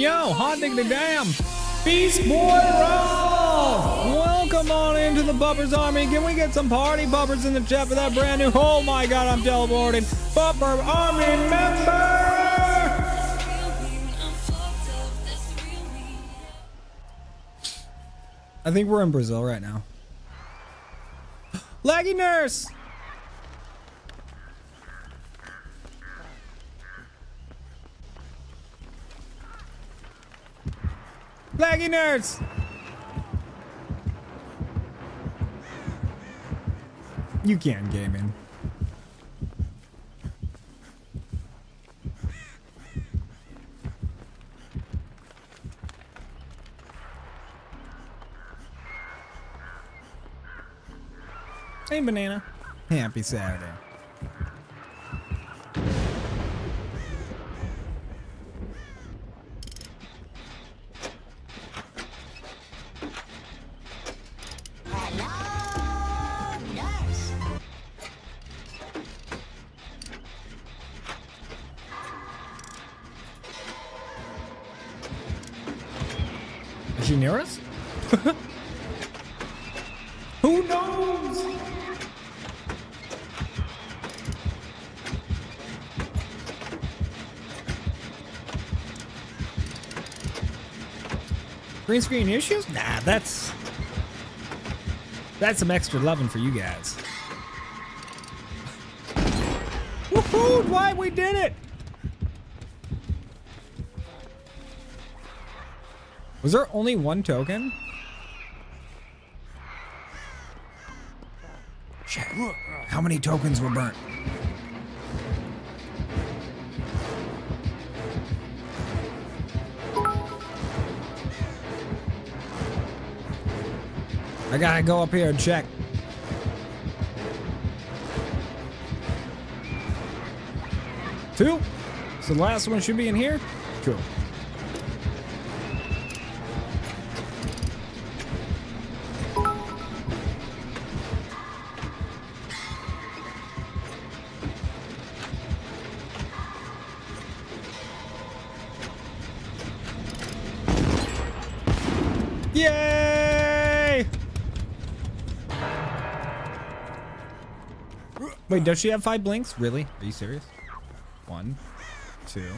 yo, hot diggity damn. Beast Boy Roll! Welcome on into the Puppers Army. Can we get some party buppers in the chat for that brand new? Oh my god, I'm teleporting. Pupper Army member! I think we're in Brazil right now. Laggy nurse! Laggy nerds! You can gaming. Hey, banana. Happy Saturday. She near us? Who knows? Green screen issues? Nah, that's that's some extra loving for you guys. Woohoo! Why we did it? Was there only one token? Shit. How many tokens were burnt? I gotta go up here and check. Two? So the last one should be in here? Cool. Wait, does she have five blinks? Really? Are you serious? One, two.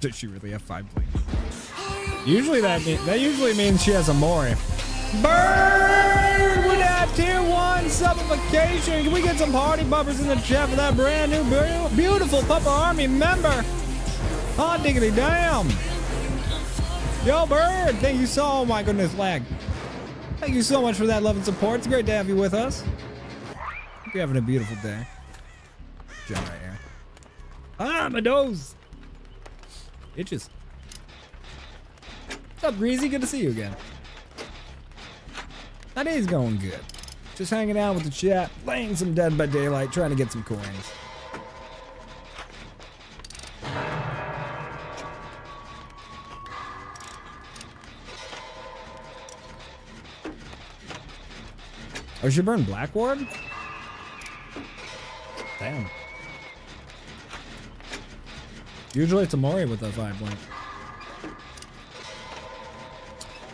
Does she really have five blinks? Usually that mean, that usually means she has a Mori. Bird with that tier one supplication. Can we get some party bumpers in the chat for that brand new beautiful Papa Army member? Hot diggity damn. Yo, Bird, thank you so, oh my goodness, lag. Thank you so much for that love and support. It's great to have you with us. Hope you're having a beautiful day. John right here. Ah, my nose. Itches. What's up, Greasy? Good to see you again. My day's going good. Just hanging out with the chat, playing some Dead by Daylight, trying to get some coins. Oh, she burned Black Ward? Damn. Usually it's a Mori with a five blink.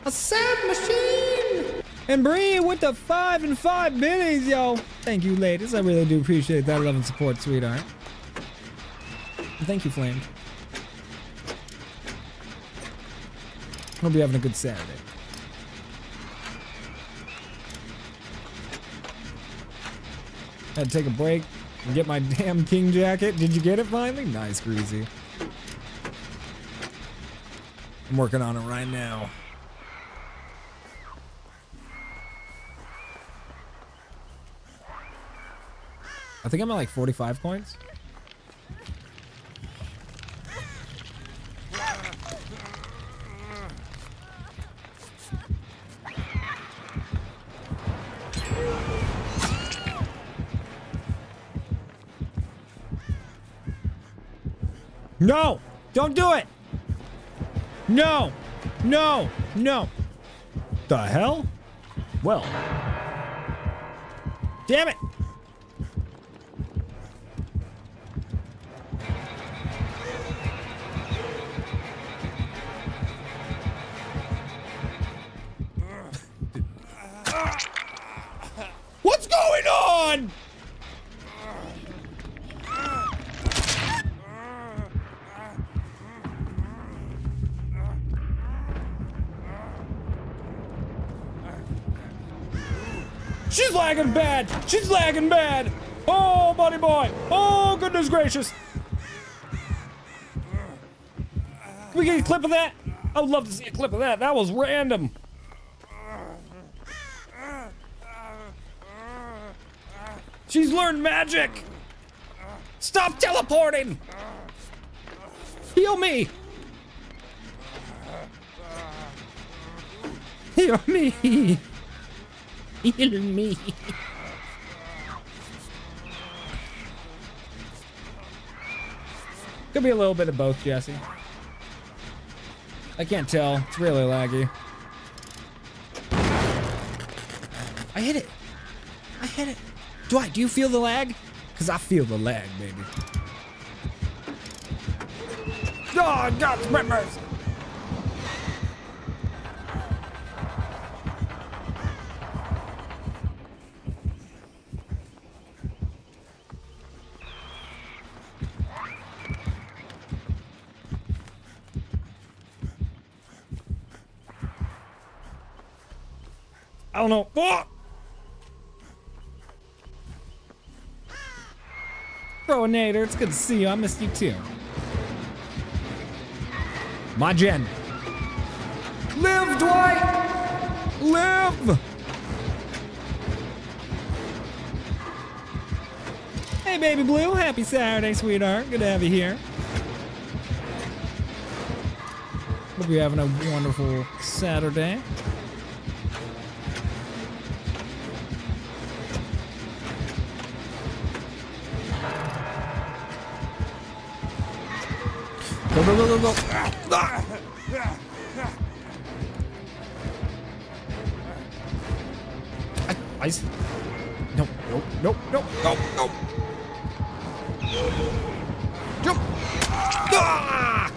A sad machine! And Bree with the five and five minis, yo. Thank you, ladies. I really do appreciate that love and support, sweetheart. Thank you, Flame. Hope you're having a good Saturday. Had to take a break and get my damn king jacket. Did you get it finally? Nice, Greasy. I'm working on it right now. I think I'm at like 45 coins. No! Don't do it! No! No! No! The hell? Well. Damn it! Lagging bad. She's lagging bad. Oh, buddy boy. Oh, goodness gracious. Can we get a clip of that? I would love to see a clip of that. That was random. She's learned magic. Stop teleporting. Heal me. Heal me. Heal me. Could be a little bit of both, Jesse. I can't tell. It's really laggy. I hit it. I hit it. Dwight, do you feel the lag? Because I feel the lag, baby. Oh, God's rippers! I don't know. What? Nader, it's good to see you. I missed you too. My Jen. Live, Dwight! Live! Hey, baby blue. Happy Saturday, sweetheart. Good to have you here. Hope you're having a wonderful Saturday. Go, go, go, go. Ah. I, I, no, no, no, no, no, no. Jump. Ah!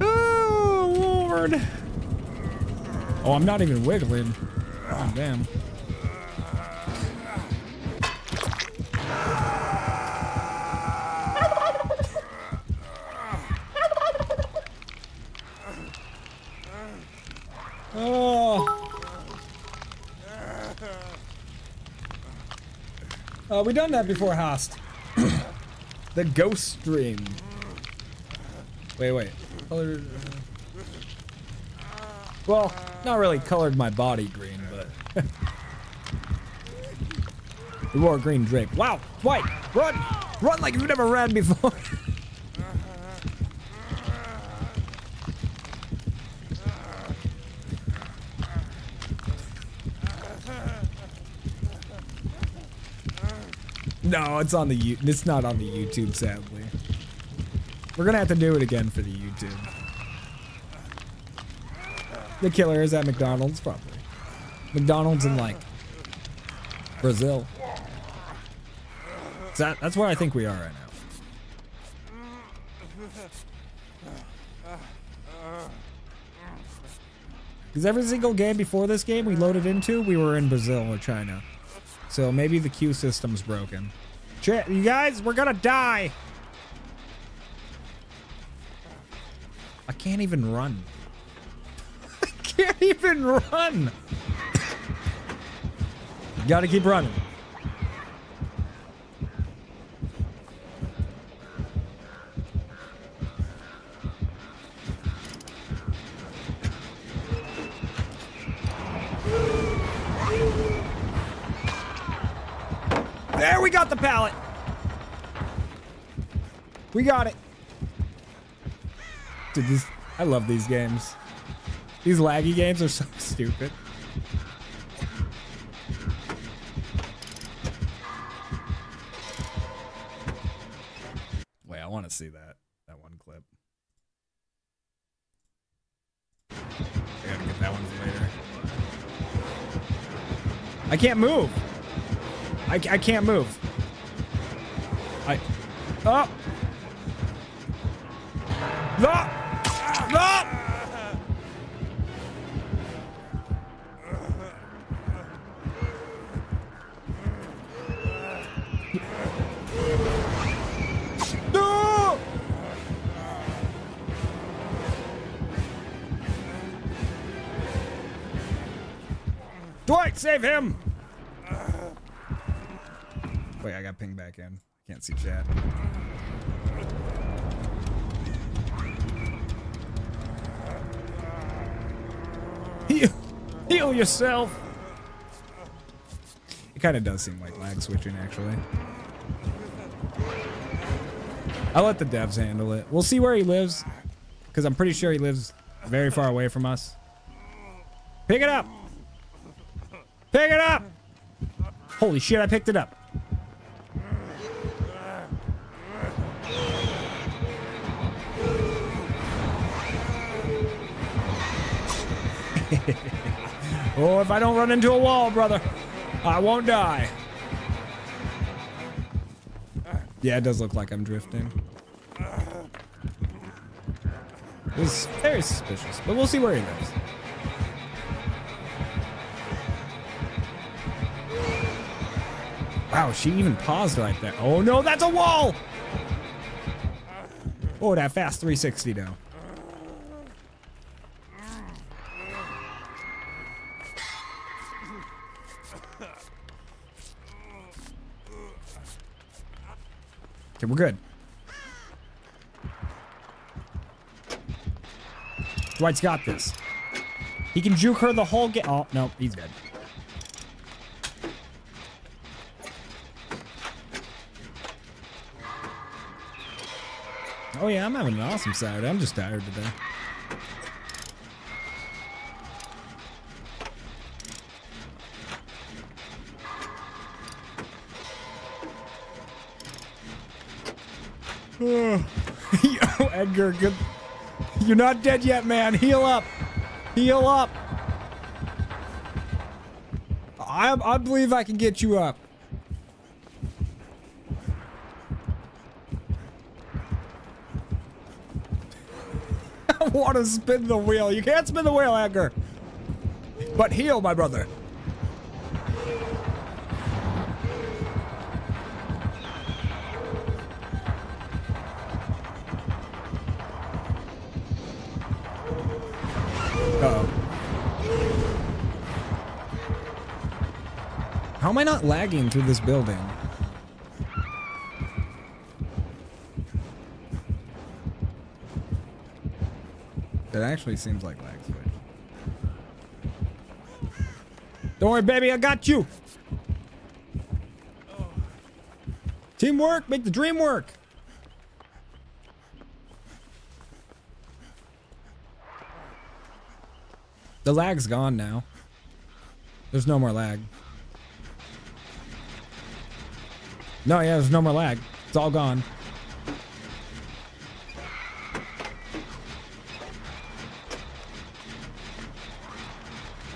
oh, Lord. Oh, I'm not even wiggling. Oh, damn. Uh, we done that before, Hast. the ghost stream. Wait, wait. Colored. Well, not really colored my body green, but. we wore a green drape. Wow, white! Run! Run like you've never ran before! No, it's on the it's not on the YouTube, sadly. We're gonna have to do it again for the YouTube. The killer is at McDonald's, probably. McDonald's in like Brazil. That, that's where I think we are right now. Because every single game before this game we loaded into, we were in Brazil or China. So maybe the queue system's broken. You guys, we're gonna die. I can't even run. I can't even run. Gotta keep running. There, we got the pallet. We got it. Dude, this, I love these games. These laggy games are so stupid. Wait, I want to see that. That one clip. I gotta get that one later. I can't move. I, I can't move. I... Oh! Ah. No! Dwight, save him! Got pinged back in. Can't see chat. Heal, heal yourself. It kind of does seem like lag switching, actually. I'll let the devs handle it. We'll see where he lives, because I'm pretty sure he lives very far away from us. Pick it up! Pick it up! Holy shit, I picked it up. Oh, if I don't run into a wall, brother, I won't die. Yeah, it does look like I'm drifting. It's very suspicious, but we'll see where he goes. Wow, she even paused right there. Oh no, that's a wall! Oh, that fast 360 now. Okay, we're good. Dwight's got this. He can juke her the whole game. Oh, no, he's dead. Oh yeah, I'm having an awesome Saturday. I'm just tired today. Edgar, good. You're not dead yet, man. Heal up. Heal up. I, I believe I can get you up. I want to spin the wheel. You can't spin the wheel, Edgar. But heal, my brother. How am I not lagging through this building? It actually seems like lag switch. Don't worry, baby, I got you. Teamwork, make the dream work. The lag's gone now. There's no more lag. No, yeah, there's no more lag. It's all gone.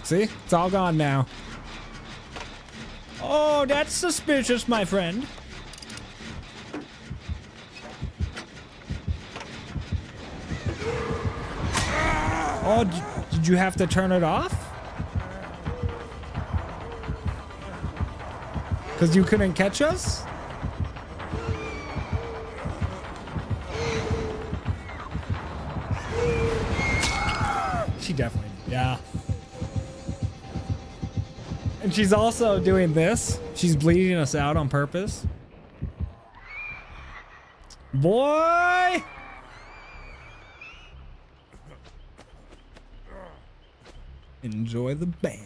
See? It's all gone now. Oh, that's suspicious, my friend. Oh, did you have to turn it off? Because you couldn't catch us? She definitely, yeah. And she's also doing this. She's bleeding us out on purpose. Boy! Enjoy the band.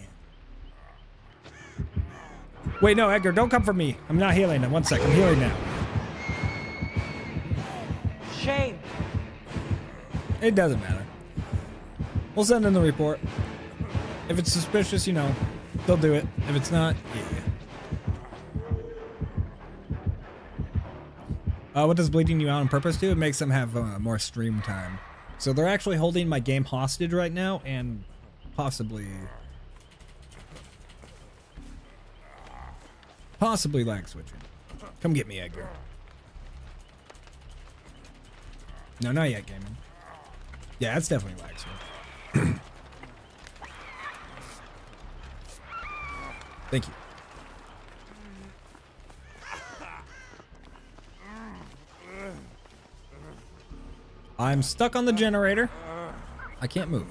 Wait, no, Edgar, don't come for me. I'm not healing now. One sec, I'm healing now. Shame. It doesn't matter. We'll send in the report. If it's suspicious, you know, they'll do it. If it's not, yeah. Uh, what does bleeding you out on purpose do? It makes them have uh, more stream time. So they're actually holding my game hostage right now and possibly... Possibly lag switching. Come get me, Edgar. No, not yet, gaming. Yeah, that's definitely lag switch. Thank you. I'm stuck on the generator. I can't move.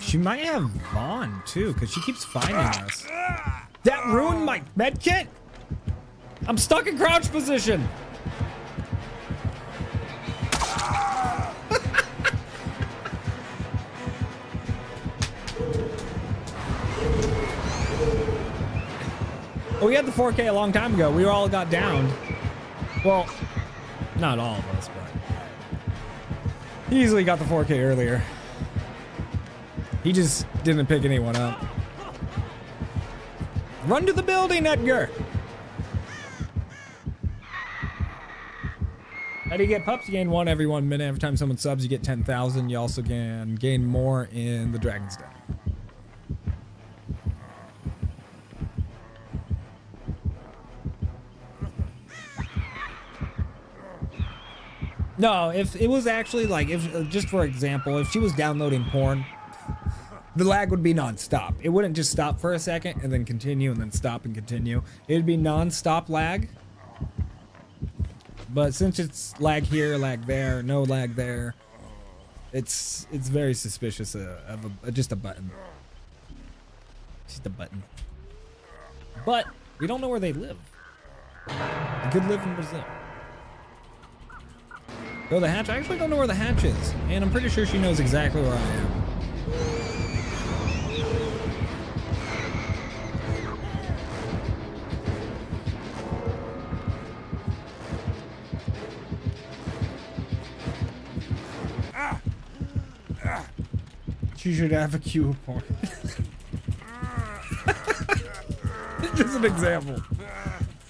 She might have Vaughn too, because she keeps finding us. That ruined my medkit? I'm stuck in crouch position. We had the 4K a long time ago. We all got downed. Well, not all of us, but he easily got the 4K earlier. He just didn't pick anyone up. Run to the building, Edgar! How do you get pups? You gain one every one minute. Every time someone subs, you get 10,000. You also can gain more in the Dragon's Den. No, if it was actually like, if uh, just for example, if she was downloading porn, the lag would be non-stop. It wouldn't just stop for a second and then continue and then stop and continue. It'd be non-stop lag. But since it's lag here, lag there, no lag there, it's it's very suspicious uh, of a, uh, just a button. Just a button. But we don't know where they live. They could live in Brazil. Go the hatch? I actually don't know where the hatch is. And I'm pretty sure she knows exactly where I am. She should have a of porn. just an example.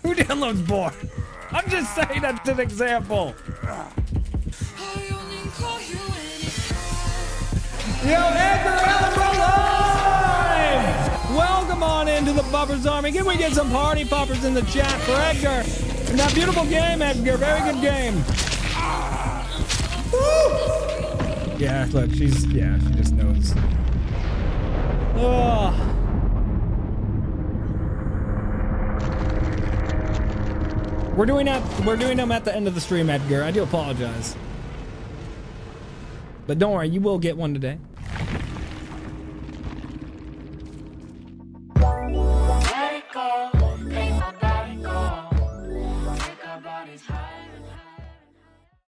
Who downloads porn? I'm just saying that's an example. Yo, Edgar Allen live! Welcome on into the Puppers Army. Can we get some party poppers in the chat for Edgar? And that beautiful game, Edgar. Very good game. Woo! Yeah, look, she's, yeah, she just knows. Oh. We're doing that. We're doing them at the end of the stream, Edgar. I do apologize. But don't worry, you will get one today.